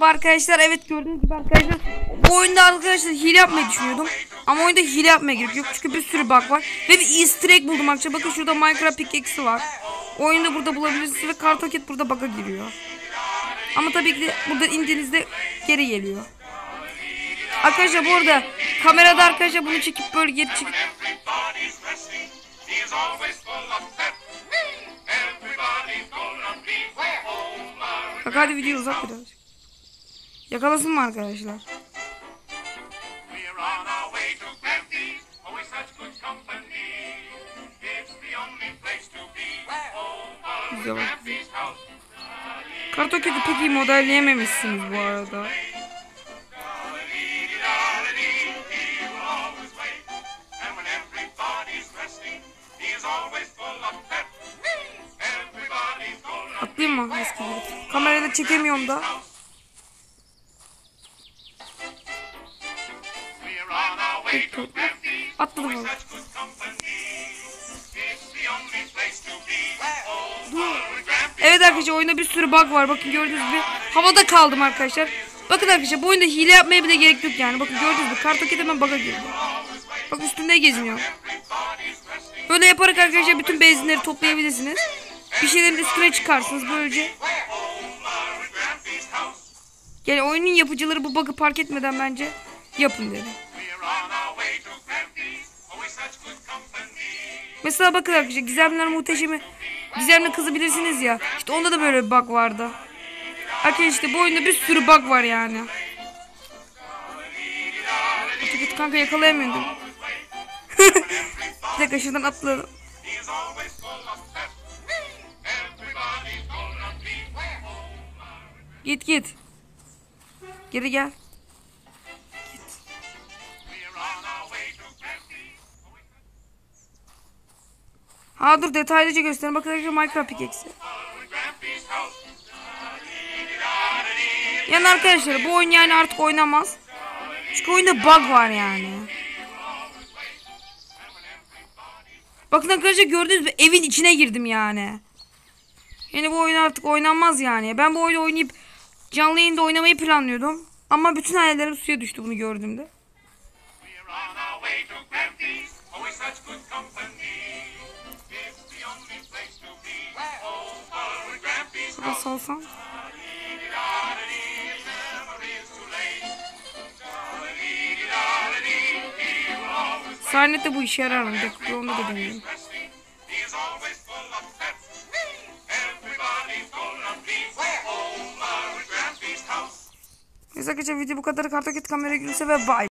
Arkadaşlar evet gördüğünüz gibi arkadaşlar bu oyunda arkadaşlar hile yapmayı düşünüyordum. Ama oyunda hile yapmaya gerek yok çünkü bir sürü bug var. Ve bir easter egg buldum arkadaşlar. Bakın şurada Minecraft pickaxe'i var. Oyunda burada bulabilirsiniz ve kartoket burada bug'a giriyor. Ama tabii ki de burada indiğinizde geri geliyor. Arkadaşlar bu arada kamerada arkadaşlar bunu çekip böyle geri çekip. Bak hadi video uzat biraz. Yakalasın mı arkadaşlar? Güzel bak. Kartoketi pek iyi modelleyememişsiniz bu arada. He will always wait. And Grampy's. Evet arkadaşlar oyunda bir sürü bug var. Bakın gördüğünüz gibi havada kaldım arkadaşlar. Bakın arkadaşlar bu oyunda hile yapmaya bile gerek yok yani. Bakın gördüğünüz gibi kartoket hemen bug'a girdi. Bak üstünde geziniyor. Böyle yaparak arkadaşlar bütün benzinleri toplayabilirsiniz. Bir şeylerin üstüne çıkarsınız böylece. Yani oyunun yapıcıları bu bug'ı fark etmeden bence yapın dedi. Mesela bakın arkadaşlar Gizemler Muhteşem'i Gizemli kızı bilirsiniz ya. İşte onda da böyle bir bug vardı. Arkadaşlar işte bu oyunda bir sürü bug var yani. Git kanka yakalayamıyordum. bir dakika şuradan atladım. Git git. Geri gel. Ha dur detaylıca göstereyim. Bakın arkadaşlar Minecraft pickaxe. Yani arkadaşlar bu oyun yani artık oynamaz. Çünkü oyunda bug var yani. Bakın arkadaşlar gördüğünüz gibi evin içine girdim yani. Yani bu oyun artık oynanmaz yani. Ben bu oyunu oynayıp canlı yayında oynamayı planlıyordum. Ama bütün hayallerim suya düştü bunu gördüğümde. Will always Sarnette bu işe yarar mı? Dakika onu da house. Neyse arkadaşlar video bu kadar. Kartoket kamera gülse ve bye.